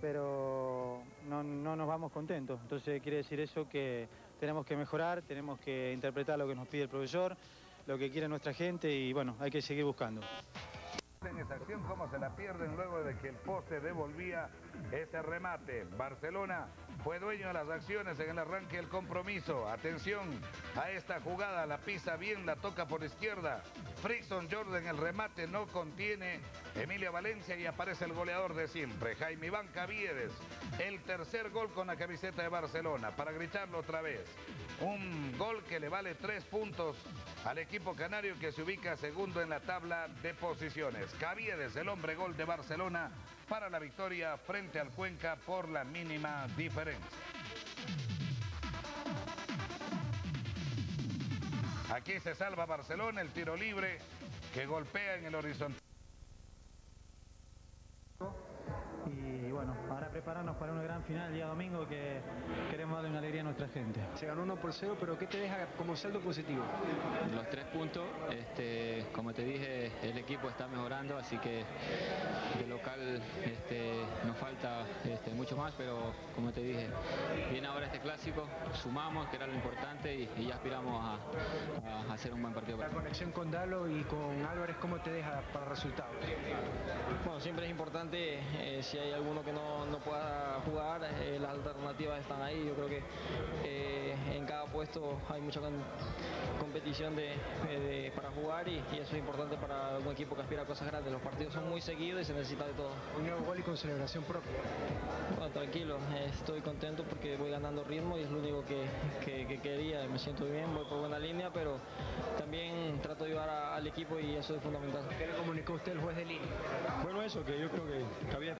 pero no, no nos vamos contentos. Entonces quiere decir eso que tenemos que mejorar, tenemos que interpretar lo que nos pide el profesor, lo que quiere nuestra gente y bueno, hay que seguir buscando en esa acción, cómo se la pierden luego de que el poste devolvía ese remate. Barcelona fue dueño de las acciones en el arranque del compromiso. Atención a esta jugada, la pisa bien, la toca por izquierda. Frickson Jordan, el remate no contiene Emilia Valencia y aparece el goleador de siempre, Jaime Iván Caviedes. El tercer gol con la camiseta de Barcelona, para gritarlo otra vez. Un gol que le vale tres puntos al equipo canario que se ubica segundo en la tabla de posiciones. Caviedes, el hombre gol de Barcelona, para la victoria frente al Cuenca por la mínima diferencia. Aquí se salva Barcelona, el tiro libre que golpea en el horizonte. Prepararnos para una gran final el día domingo que queremos darle una alegría a nuestra gente. Se ganó 1 por 0, pero ¿qué te deja como saldo positivo? Los tres puntos, este, como te dije, el equipo está mejorando, así que de local este, nos falta este, mucho más, pero como te dije, viene ahora este clásico, sumamos, que era lo importante, y, ya aspiramos a, hacer un buen partido. La conexión con Dalo y con Álvarez, ¿cómo te deja para resultados? Bueno, siempre es importante eh, si hay alguno que no, pueda jugar, eh, las alternativas están ahí. Yo creo que eh, en cada puesto hay mucha competición de, para jugar y, eso es importante para un equipo que aspira a cosas grandes. Los partidos son muy seguidos y se necesita de todo. Un nuevo gol y con celebración propia. Bueno, tranquilo, estoy contento porque voy ganando ritmo y es lo único que, quería. Me siento bien, voy por buena línea, pero también trato de ayudar al equipo y eso es fundamental. ¿Qué le comunicó usted el juez de línea? Bueno, eso, que yo creo que había